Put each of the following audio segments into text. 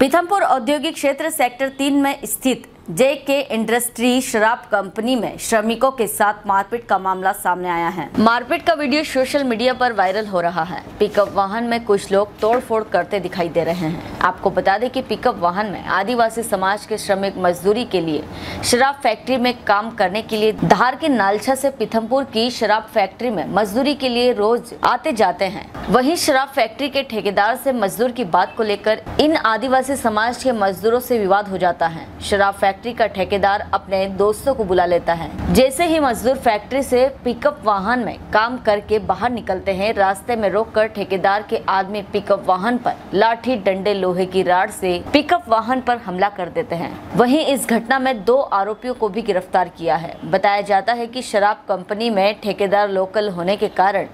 पीथमपुर औद्योगिक क्षेत्र सेक्टर तीन में स्थित जे के इंडस्ट्री शराब कंपनी में श्रमिकों के साथ मारपीट का मामला सामने आया है। मारपीट का वीडियो सोशल मीडिया पर वायरल हो रहा है। पिकअप वाहन में कुछ लोग तोड़फोड़ करते दिखाई दे रहे हैं। आपको बता दें कि पिकअप वाहन में आदिवासी समाज के श्रमिक मजदूरी के लिए शराब फैक्ट्री में काम करने के लिए धार के नालछा से पीथमपुर की शराब फैक्ट्री में मजदूरी के लिए रोज आते जाते हैं। वही शराब फैक्ट्री के ठेकेदार से मजदूर की बात को लेकर इन आदिवासी समाज के मजदूरों से विवाद हो जाता है। शराब फैक्ट्री का ठेकेदार अपने दोस्तों को बुला लेता है। जैसे ही मजदूर फैक्ट्री से पिकअप वाहन में काम करके बाहर निकलते हैं, रास्ते में रोककर ठेकेदार के आदमी पिकअप वाहन पर लाठी डंडे लोहे की राड से पिकअप वाहन पर हमला कर देते हैं। वहीं इस घटना में दो आरोपियों को भी गिरफ़्तार किया है। बताया जाता है कि शराब कंपनी में ठेकेदार लोकल होने के कारण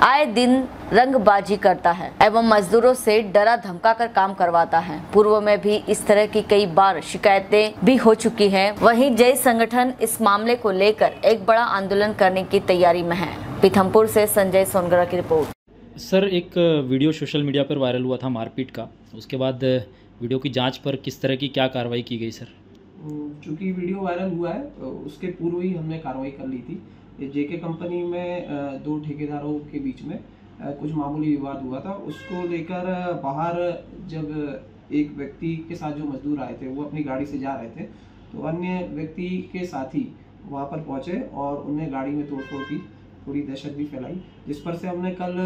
आए दिन रंगबाजी करता है एवं मजदूरों से डरा धमका कर काम करवाता है। पूर्व में भी इस तरह की कई बार शिकायतें भी हो चुकी हैं। वहीं जय संगठन इस मामले को लेकर एक बड़ा आंदोलन करने की तैयारी में है। पीथमपुर से संजय सोनगरा की रिपोर्ट। सर एक वीडियो सोशल मीडिया पर वायरल हुआ था मारपीट का। उसके बाद वीडियो की जाँच पर किस तरह की क्या कार्रवाई की गई सर? चूँकि वीडियो वायरल हुआ है उसके पूर्व ही हमने कार्रवाई कर ली थी। जेके कंपनी में दो ठेकेदारों के बीच में कुछ मामूली विवाद हुआ था। उसको लेकर बाहर जब एक व्यक्ति के साथ जो मजदूर आए थे, वो अपनी गाड़ी से जा रहे थे तो अन्य व्यक्ति के साथी वहाँ पर पहुँचे और उन्हें गाड़ी में तोड़फोड़ की, थोड़ी दहशत भी फैलाई, जिस पर से हमने कल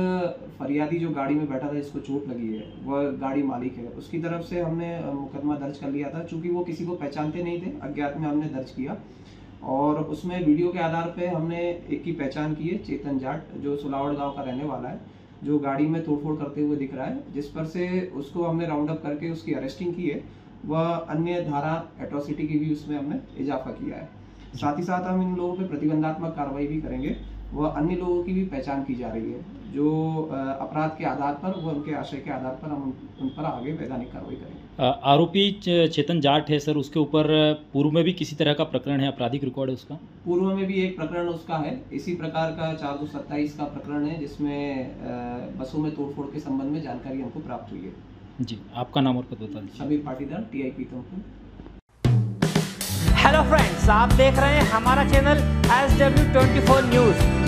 फरियादी जो गाड़ी में बैठा था, जिसको चोट लगी है, वह गाड़ी मालिक है। उसकी तरफ़ से हमने मुकदमा दर्ज कर लिया था, चूँकि वो किसी को पहचानते नहीं थे, अज्ञात में हमने दर्ज किया। और उसमें वीडियो के आधार पे हमने एक की पहचान की है, चेतन जाट, जो सुलावड़ गाँव का रहने वाला है, जो गाड़ी में तोड़फोड़ करते हुए दिख रहा है, जिस पर से उसको हमने राउंड अप करके उसकी अरेस्टिंग की है, वह अन्य धारा एट्रोसिटी की भी उसमें हमने इजाफा किया है। साथ ही साथ हम इन लोगों पर प्रतिबंधात्मक कार्रवाई भी करेंगे, वह अन्य लोगों की भी पहचान की जा रही है, जो अपराध के आधार पर वह उनके आशय के आधार पर हम उन पर आगे वैधानिक कार्रवाई करेंगे। आरोपी चेतन जाट है सर उसके ऊपर पूर्व में भी किसी तरह का प्रकरण है आपराधिक रिकॉर्ड है उसका? पूर्व में भी एक प्रकरण उसका है इसी प्रकार का चार सौ सत्ताईस का प्रकरण है जिसमें बसों में तोड़फोड़ के संबंध में जानकारी हमको प्राप्त हुई है। जी आपका नाम और पद बता दीजिए Sameer Patidar T I hello friends आप देख रहे हैं हमारा channel S W twenty four news